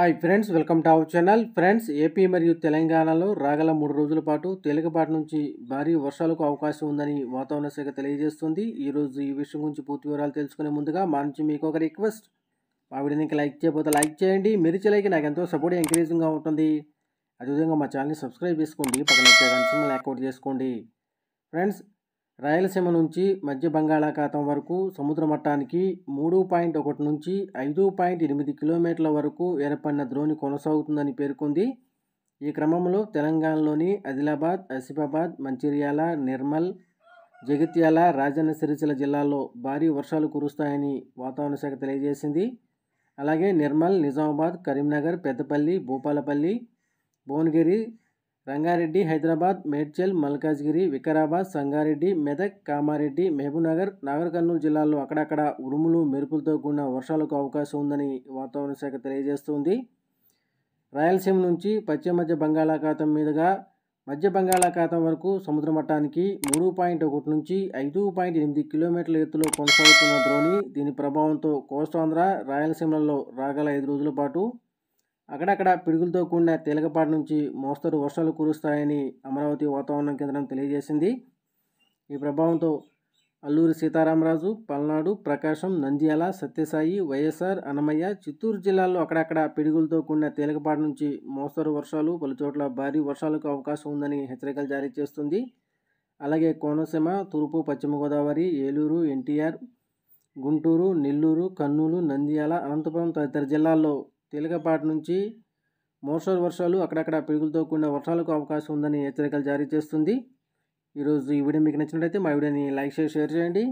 Hi friends welcome to our channel. Friends AP మరియు తెలంగాణలో రాగల మూడు రోజుల పాటు తేలికపాటి నుంచి భారీ వర్షాలకు అవకాశం ఉందని వాతావరణ శాఖ తెలియజేస్తుంది. ఈరోజు ఈ విషయం గురించి పూర్తి వివరాలు తెలుసుకునే ముందుగా మా నుంచి మీకు ఒక రిక్వెస్ట్. మా వీడియోని లైక్ చేయకపోతే లైక్ చేయండి. మీరు చేయలేక నాకు ఎంతో సపోర్ట్ ఎంకరేజింగ్గా ఉంటుంది. అదేవిధంగా మా ఛానల్ని సబ్స్క్రైబ్ చేసుకోండి. పక్కన వచ్చే గంట యాక్టివేట్ చేసుకోండి. ఫ్రెండ్స్ రాయలసీమ నుంచి మధ్య బంగాళాఖాతం వరకు సముద్ర మట్టానికి మూడు పాయింట్ ఒకటి నుంచి ఐదు పాయింట్ ఎనిమిది కిలోమీటర్ల వరకు ఏర్పడిన ద్రోణి కొనసాగుతుందని పేర్కొంది. ఈ క్రమంలో తెలంగాణలోని ఆదిలాబాద్ ఆసిఫాబాద్ మంచిర్యాల నిర్మల్ జగిత్యాల రాజన్న సిరిసిల్ల జిల్లాల్లో భారీ వర్షాలు కురుస్తాయని వాతావరణ శాఖ తెలియజేసింది. అలాగే నిర్మల్ నిజామాబాద్ కరీంనగర్ పెద్దపల్లి భూపాలపల్లి భువనగిరి రంగారెడ్డి హైదరాబాద్ మేడ్చల్ మల్కాజ్గిరి వికారాబాద్ సంగారెడ్డి మెదక్ కామారెడ్డి మహబూబ్నగర్ నాగర్ కర్నూలు జిల్లాల్లో అక్కడక్కడ ఉరుములు మెరుపులతో కూడిన వర్షాలకు అవకాశం ఉందని వాతావరణ శాఖ తెలియజేస్తుంది. రాయలసీమ నుంచి పశ్చిమ మధ్య బంగాళాఖాతం మీదుగా మధ్య బంగాళాఖాతం వరకు సముద్ర మట్టానికి మూడు పాయింట్ ఒకటి నుంచి ఐదు పాయింట్ ఎనిమిది కిలోమీటర్ల ఎత్తులో కొనసాగుతున్న ద్రోణి దీని ప్రభావంతో కోస్తాంధ్ర రాయలసీమలలో రాగల ఐదు రోజుల పాటు అక్కడక్కడ పిడుగులతో కూడిన తేలికపాటి నుంచి మోస్తరు వర్షాలు కురుస్తాయని అమరావతి వాతావరణ కేంద్రం తెలియజేసింది. ఈ ప్రభావంతో అల్లూరి సీతారామరాజు పల్నాడు ప్రకాశం నంద్యాల సత్యసాయి వైఎస్ఆర్ అన్నమయ్య చిత్తూరు జిల్లాల్లో అక్కడక్కడ పిడుగులతో కూడిన తేలికపాటి నుంచి మోస్తరు వర్షాలు పలుచోట్ల భారీ వర్షాలకు అవకాశం ఉందని హెచ్చరికలు జారీ చేస్తుంది. అలాగే కోనసీమ తూర్పు పశ్చిమ గోదావరి ఏలూరు ఎన్టీఆర్ గుంటూరు నెల్లూరు కర్నూలు నంద్యాల అనంతపురం తదితర జిల్లాల్లో తేలికపాటి నుంచి మోస్తరు వర్షాలు అక్కడక్కడ పిడుగులతో కూడిన వర్షాలకు అవకాశం ఉందని హెచ్చరికలు జారీ చేస్తుంది. ఈరోజు ఈ వీడియో మీకు నచ్చినట్లయితే మా వీడియోని లైక్ చేసి షేర్ చేయండి.